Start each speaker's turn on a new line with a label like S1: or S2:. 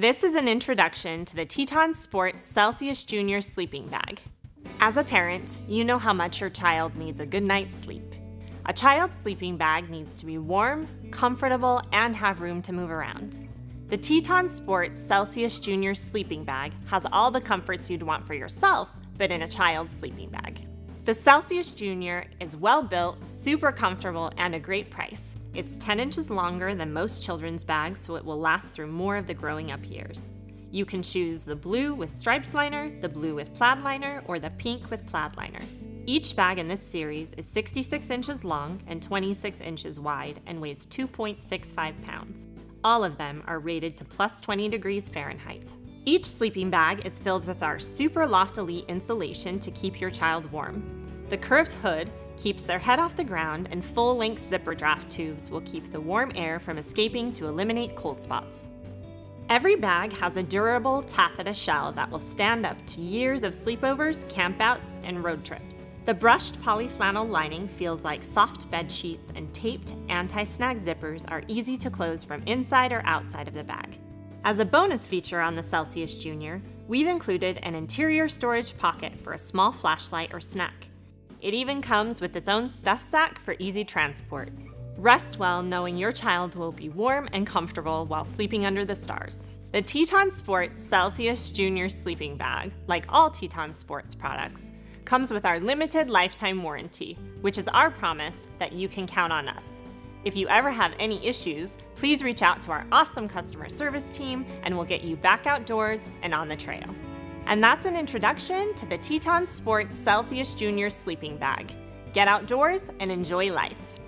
S1: This is an introduction to the Teton Sport Celsius Junior Sleeping Bag. As a parent, you know how much your child needs a good night's sleep. A child's sleeping bag needs to be warm, comfortable, and have room to move around. The Teton Sport Celsius Junior Sleeping Bag has all the comforts you'd want for yourself, but in a child's sleeping bag. The Celsius Junior is well built, super comfortable, and a great price. It's 10 inches longer than most children's bags, so it will last through more of the growing up years. You can choose the blue with stripes liner, the blue with plaid liner, or the pink with plaid liner. Each bag in this series is 66 inches long and 26 inches wide and weighs 2.65 pounds. All of them are rated to plus 20 degrees Fahrenheit. Each sleeping bag is filled with our Super Loft Elite insulation to keep your child warm. The curved hood keeps their head off the ground, and full length zipper draft tubes will keep the warm air from escaping to eliminate cold spots. Every bag has a durable taffeta shell that will stand up to years of sleepovers, campouts, and road trips. The brushed polyflannel lining feels like soft bed sheets, and taped anti snag zippers are easy to close from inside or outside of the bag. As a bonus feature on the Celsius Junior, we've included an interior storage pocket for a small flashlight or snack. It even comes with its own stuff sack for easy transport. Rest well knowing your child will be warm and comfortable while sleeping under the stars. The Teton Sports Celsius Junior Sleeping Bag, like all Teton Sports products, comes with our limited lifetime warranty, which is our promise that you can count on us. If you ever have any issues, please reach out to our awesome customer service team and we'll get you back outdoors and on the trail. And that's an introduction to the Teton Sports Celsius Junior Sleeping Bag. Get outdoors and enjoy life.